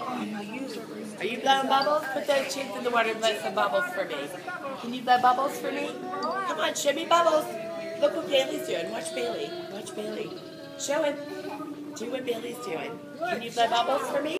Are you blowing bubbles? Put those chips in the water and blow some bubbles for me. Can you blow bubbles for me? Come on, show me bubbles. Look what Bailey's doing. Watch Bailey. Watch Bailey. Show him. Do what Bailey's doing. Can you blow bubbles for me?